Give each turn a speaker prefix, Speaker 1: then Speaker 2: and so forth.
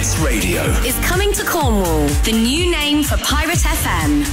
Speaker 1: Pirates Radio
Speaker 2: is coming to Cornwall. The new name for Pirate FM.